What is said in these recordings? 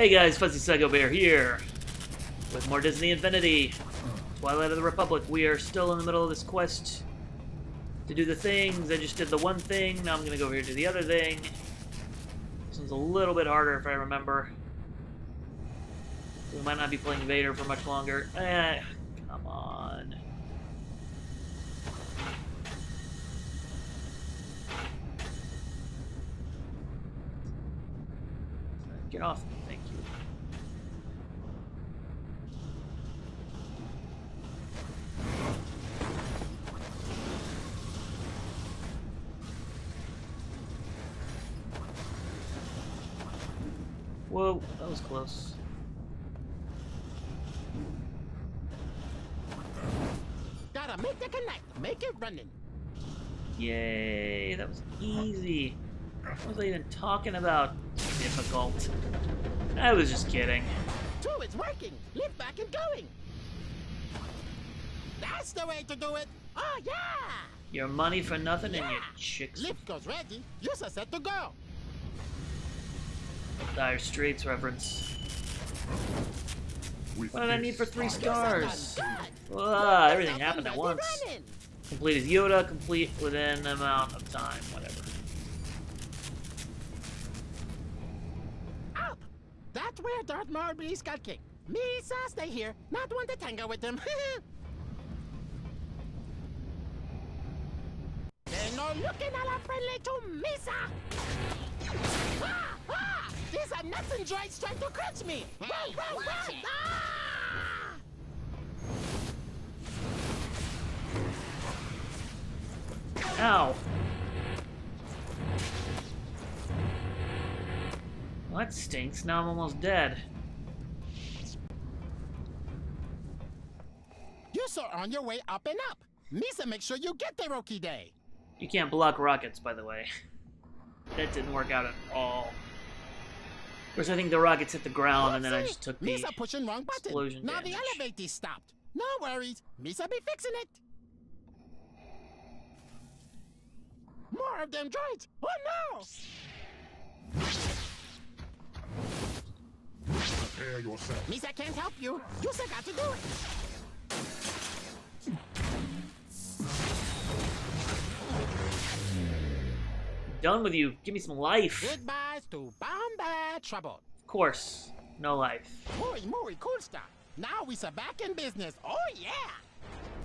Hey guys, Fuzzy Psycho Bear here with more Disney Infinity. Twilight of the Republic. We are still in the middle of this quest to do the things. I just did the one thing. Now I'm going to go over here to the other thing. This one's a little bit harder if I remember. We might not be playing Vader for much longer. Eh, come on. Get off. Thank you. Whoa, that was close. Gotta make the connect. Make it running. Yay, that was easy. What was I even talking about? Difficult. I was just kidding. Two, it's working. Lift back and going. That's the way to do it. Oh, yeah. Your money for nothing and your Yeah. chicks. Lift goes ready. You're set to go. Dire Straits reference. With What did I need for three stars? Good. Ah, everything happened at once. running. Complete as Yoda, complete within amount of time, whatever. Up. That's where Darth Maul Breeze got kicked. Misa, stay here. Not want to tangle with him. They're no looking a la friendly to Misa. Ah, ah, these are nuts and droids trying to catch me. Run, run, run. Ah! Ow! Well, that stinks. Now I'm almost dead. You sir on your way up and up. Misa, make sure you get there, Oki Day. You can't block rockets, by the way. That didn't work out at all. Of course, I think the rockets hit the ground, and then I just took the... Misa pushing wrong button. explosion now the damage. elevator stopped. No worries. Misa be fixing it. More of them droids. Oh no! Prepare yourself. Misa can't help you. You still got to do it. Done with you. Give me some life. Goodbyes to Bombay Trouble. Of course. No life. Muy, muy cool stuff. Now we are back in business. Oh yeah.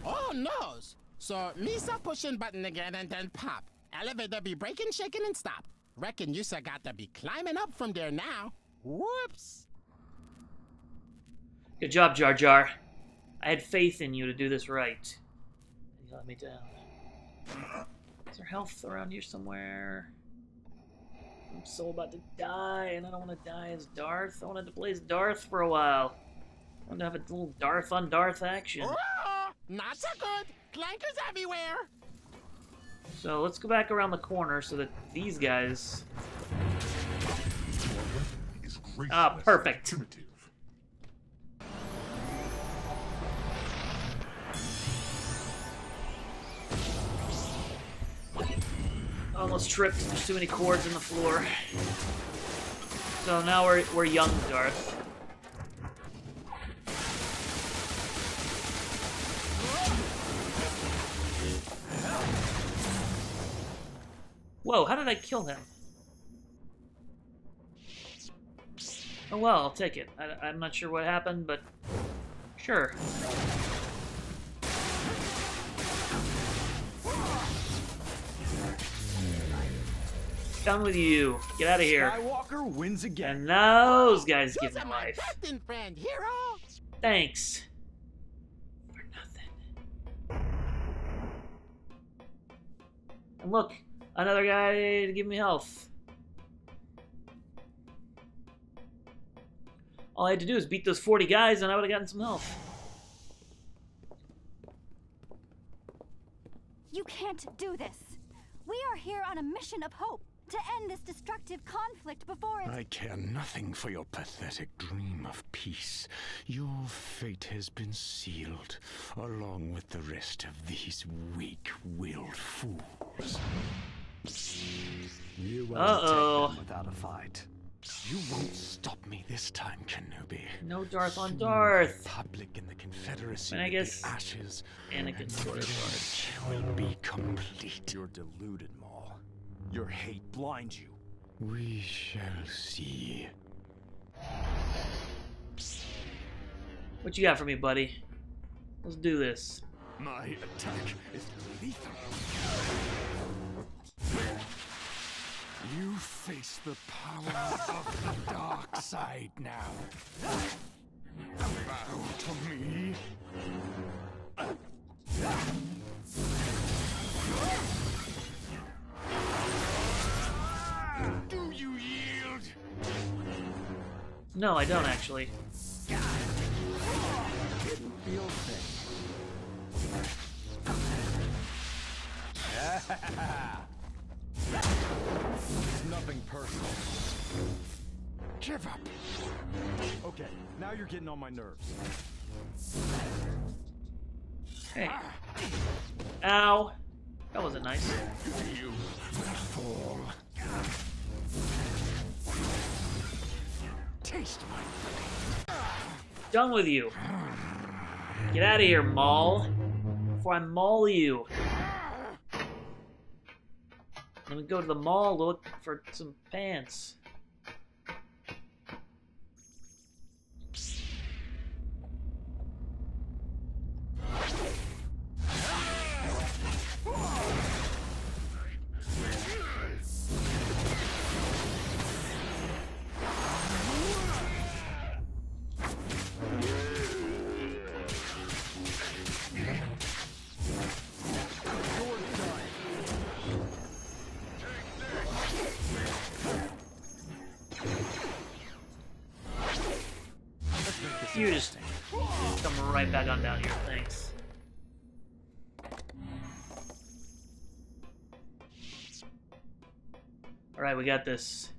Oh no. So Misa pushing button again and then pop. Elevator be breaking, shaking, and stop. Reckon you sir got to be climbing up from there now. Whoops. Good job, Jar Jar. I had faith in you to do this right. You let me down. Is there health around here somewhere? I'm so about to die, and I don't want to die as Darth. I wanted to play as Darth for a while. I wanted to have a little Darth on Darth action. Oh, not so good. Clankers everywhere. So let's go back around the corner so that these guys. Your weapon is graceless Ah, perfect. Almost tripped. There's too many cords in the floor. So now we're we're young Darth. Whoa, how did I kill him? Oh well, I'll take it. I, I'm not sure what happened, but sure. Done with you. Get out of here. Skywalker wins again. And those guys give me my life. captain friend, hero. Thanks. For nothing. And look, another guy to give me health. All I had to do is beat those 40 guys and I would have gotten some health. You can't do this. We are here on a mission of hope to end this destructive conflict before it. I care nothing for your pathetic dream of peace. Your fate has been sealed, along with the rest of these weak-willed fools. You won't Uh-oh. take them without a fight. You won't stop me this time, Kenobi. No Darth on Darth. The Republic and the Confederacy And I guess be ashes. Anakin and sort of revenge will be complete. You're deluded, Maul. Your hate blinds you. We shall see. What you got for me, buddy? Let's do this. My attack is lethal. You face the power of the dark side now. Bow to me. No, I don't actually. It's nothing personal. Give up. Okay, now you're getting on my nerves. Hey. Ow. That wasn't nice. You will fall. Taste my Done with you. Get out of here, Maul. Before I maul you. Let me go to the mall to look for some pants. Thanks. Alright, we got this.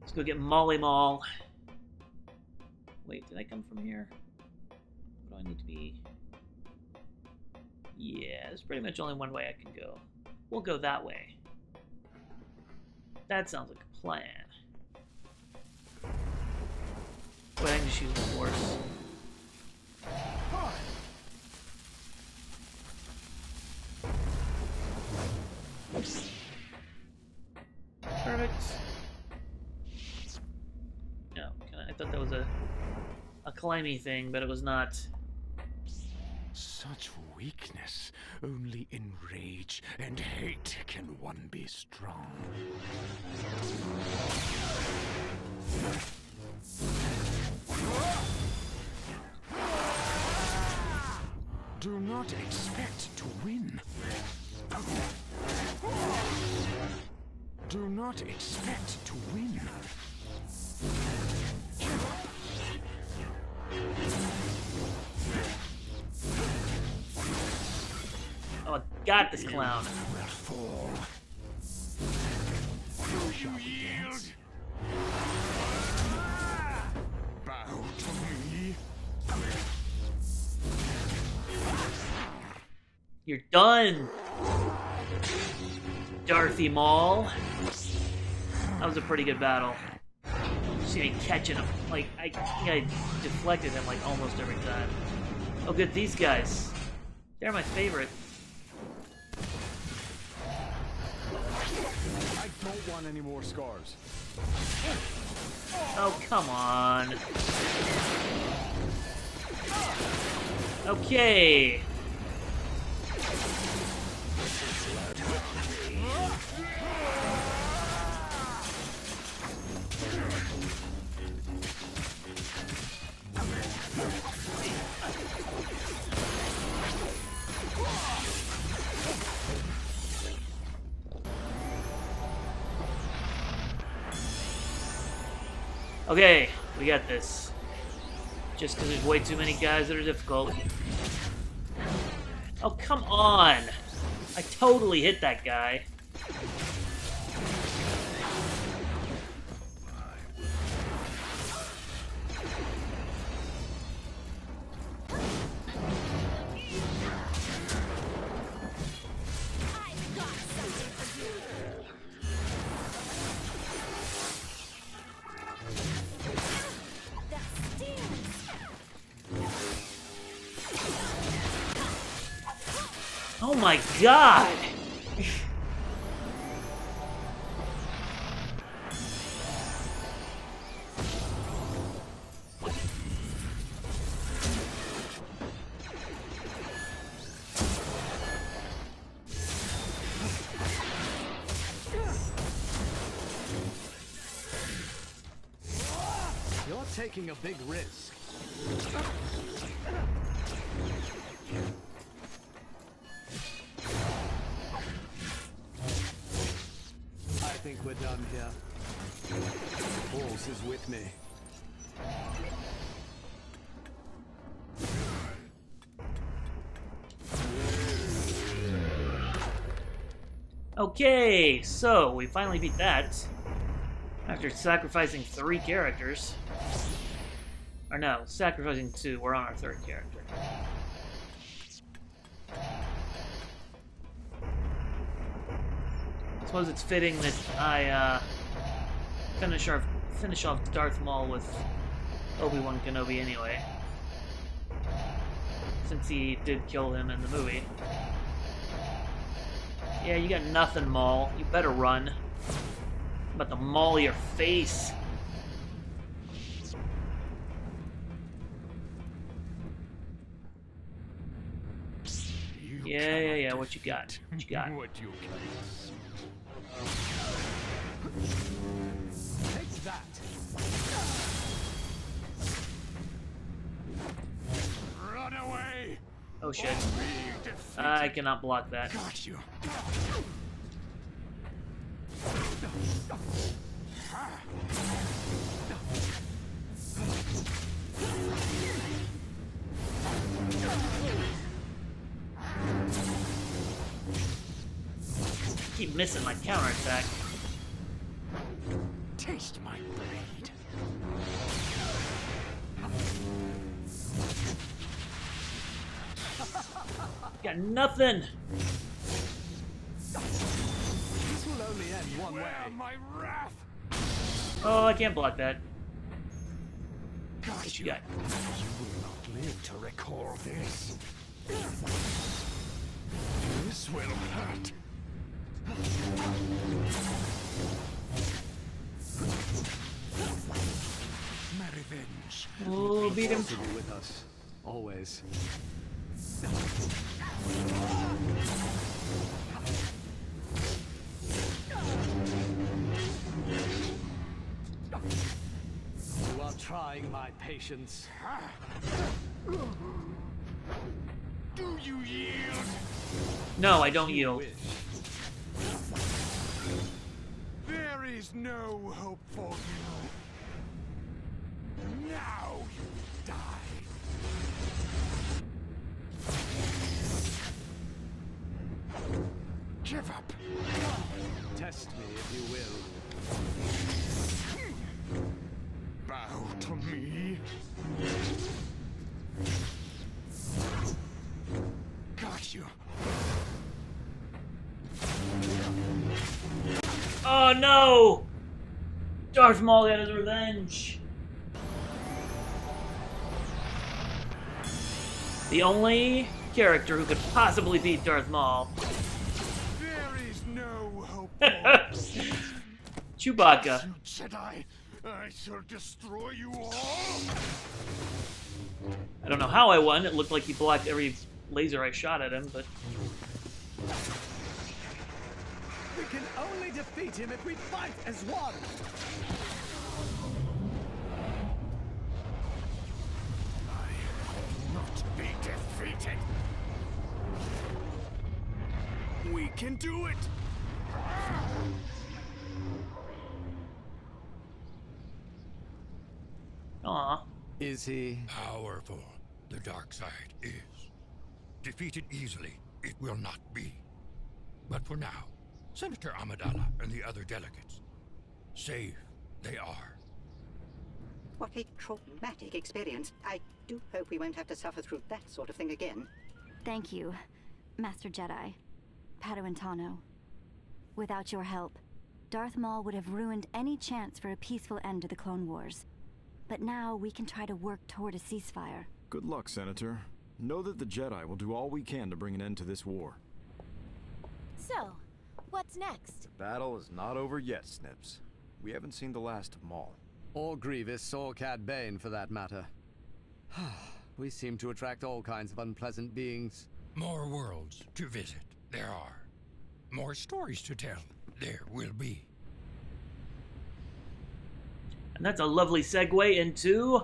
Let's go get Molly Mall. Wait, did I come from here? What do I need to be? Yeah, there's pretty much only one way I can go. We'll go that way. That sounds like a plan. But I can just use the force. Perfect. No, I thought that was a a climby thing, but it was not. Such weakness. Only in rage and hate can one be strong. Do not expect to win. Do not expect to win. Oh, I got this clown. Will fall. You You're done, Darthy Maul. That was a pretty good battle. See me catching him. Like, I think I deflected him like almost every time. Oh, good, these guys. They're my favorite. I don't want any more scars. Oh, come on. Okay. Okay, we got this. Just because there's way too many guys that are difficult. Oh, come on! I totally hit that guy. God! You're taking a big risk. Me. Okay, so we finally beat that. After sacrificing three characters. Or no, sacrificing two, we're on our third character. I suppose it's fitting that I uh, finish our finish off Darth Maul with Obi-Wan Kenobi anyway. Since he did kill him in the movie. Yeah, you got nothing, Maul. You better run. I'm about to maul your face. You Yeah, yeah, yeah. What you got? What you got? What you that. Run away! Oh shit. I cannot block that. Got you. keep missing my counterattack. Got nothing. This will only end one way. My wrath? Oh, I can't block that. Got What you. you got? You will not live to recall this. This will hurt. My revenge. Oh, beat him. Will be with us. Always. You are trying my patience. Do you yield? No, I don't You yield. wish. There is no hope for you. Now you die. To me. Got you. Oh no! Darth Maul got his revenge. The only character who could possibly beat Darth Maul. There is no hope for Chewbacca. Jedi. I shall destroy you all. I don't know how I won. It looked like he blocked every laser I shot at him, but We can only defeat him if we fight as one. I will not be defeated. We can do it. Is he? Powerful, the dark side is. Defeated easily, it will not be. But for now, Senator Amidala and the other delegates, safe they are. What a traumatic experience. I do hope we won't have to suffer through that sort of thing again. Thank you, Master Jedi. Padawan Tano. Without your help, Darth Maul would have ruined any chance for a peaceful end to the Clone Wars. But now we can try to work toward a ceasefire. Good luck, Senator. Know that the Jedi will do all we can to bring an end to this war. So, what's next? The battle is not over yet, Snips. We haven't seen the last of Maul. Or Grievous, or Cad Bane, for that matter. we seem to attract all kinds of unpleasant beings. More worlds to visit. There are. More stories to tell. There will be. And that's a lovely segue into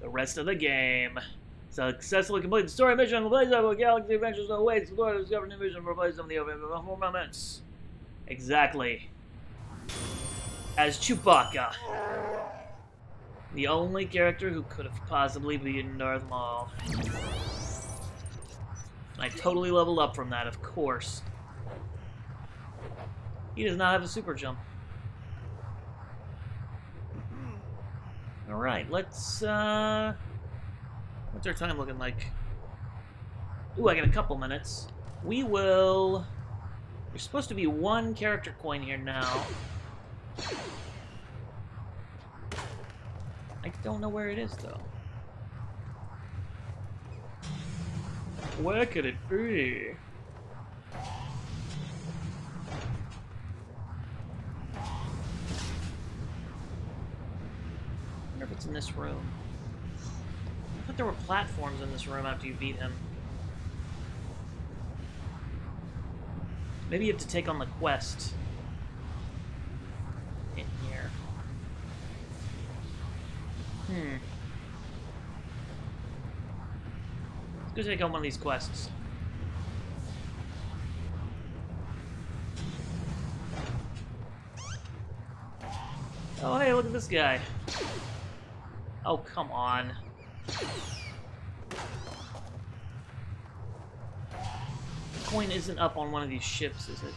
the rest of the game. Successfully complete the story mission, replace of Galaxy Adventures No Way, explore, discover new mission, replace some of the other moments. Exactly. As Chewbacca. The only character who could have possibly been Darth Maul. I totally leveled up from that, of course. He does not have a super jump. Alright, let's, uh... What's our time looking like? Ooh, I got a couple minutes. We will... There's supposed to be one character coin here now. I don't know where it is, though. Where could it be? It's in this room. I thought there were platforms in this room after you beat him. Maybe you have to take on the quest. In here. Hmm. Let's go take on one of these quests. Oh, hey, look at this guy. Oh, come on. coin isn't up on one of these ships, is it?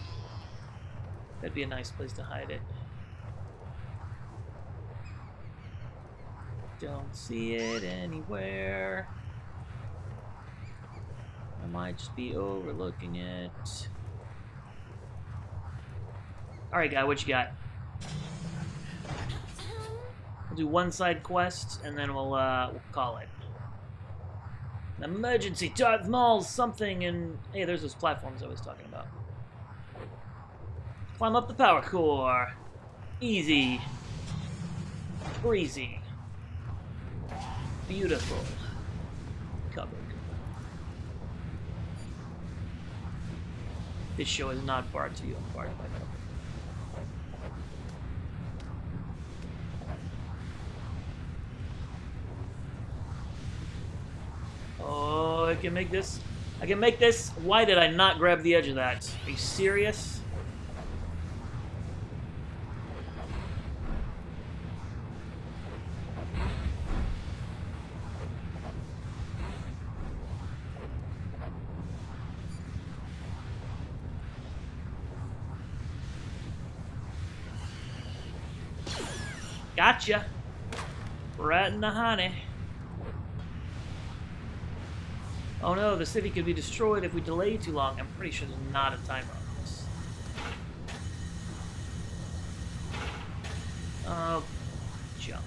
That'd be a nice place to hide it. Don't see it anywhere. I might just be overlooking it. Alright, guy, what you got? We'll do one side quest, and then we'll, uh, we'll call it. Emergency, Darth Maul's something, and... Hey, there's those platforms I was talking about. Climb up the power core. Easy. Breezy. Beautiful. Covered. This show is not brought to you in part by Covered. Oh, I can make this. I can make this. Why did I not grab the edge of that? Are you serious? Gotcha. Right in the honey. Oh no, the city could be destroyed if we delay too long. I'm pretty sure there's not a timer on this. Oh, junk.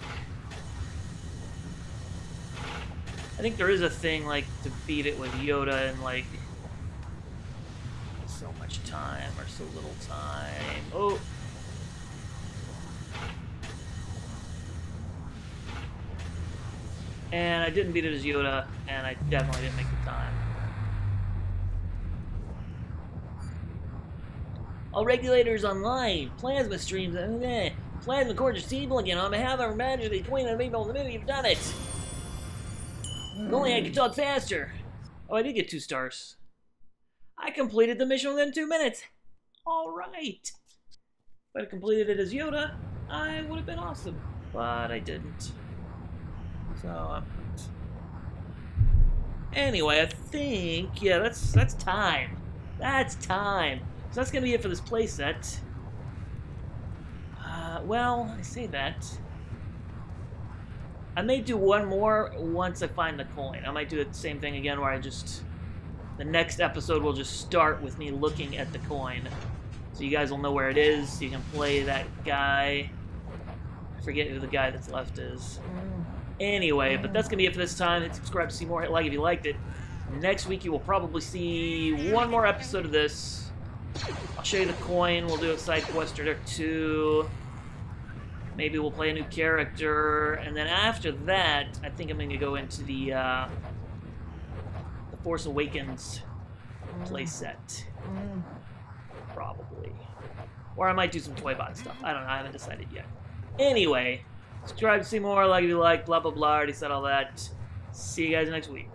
I think there is a thing, like, to beat it with Yoda and, like, so much time or so little time. Oh! And I didn't beat it as Yoda, and I definitely didn't make the time. All regulators online, plasma streams, eh, plasma core stable again. On behalf of Her Majesty, Queen of the people in the movie, you've done it. If only I could talk faster. Oh, I did get two stars. I completed the mission within two minutes. All right. If I'd completed it as Yoda, I would have been awesome. But I didn't. So, um, anyway, I think, yeah, that's that's time. That's time. So that's gonna be it for this playset. Uh, well, I say that. I may do one more once I find the coin. I might do the same thing again where I just... The next episode will just start with me looking at the coin. So you guys will know where it is. You can play that guy. I forget who the guy that's left is. Anyway, but that's going to be it for this time. Hit subscribe to see more. Hit like if you liked it. Next week you will probably see one more episode of this. I'll show you the coin. We'll do a side quest or two. Maybe we'll play a new character, and then after that, I think I'm going to go into the uh, the Force Awakens playset, probably, or I might do some Toy Box stuff. I don't know. I haven't decided yet. Anyway, subscribe to see more. Like if you like. Blah blah blah. Already said all that. See you guys next week.